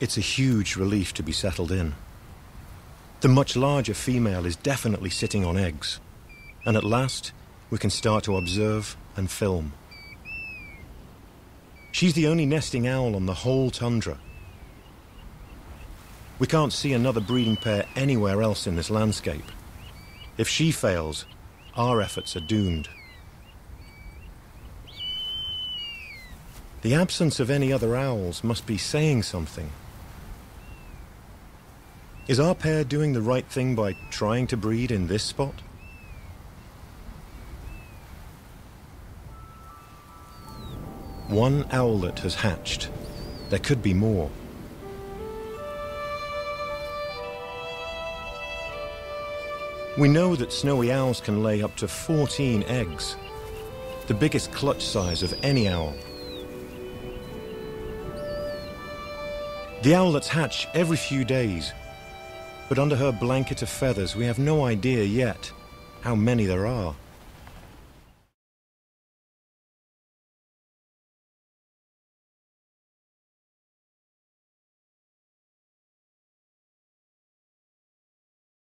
It's a huge relief to be settled in. The much larger female is definitely sitting on eggs, and at last we can start to observe and film. She's the only nesting owl on the whole tundra. We can't see another breeding pair anywhere else in this landscape. If she fails, our efforts are doomed. The absence of any other owls must be saying something. Is our pair doing the right thing by trying to breed in this spot? One owlet has hatched. There could be more. We know that snowy owls can lay up to 14 eggs, the biggest clutch size of any owl. The owlets hatch every few days, but under her blanket of feathers we have no idea yet how many there are.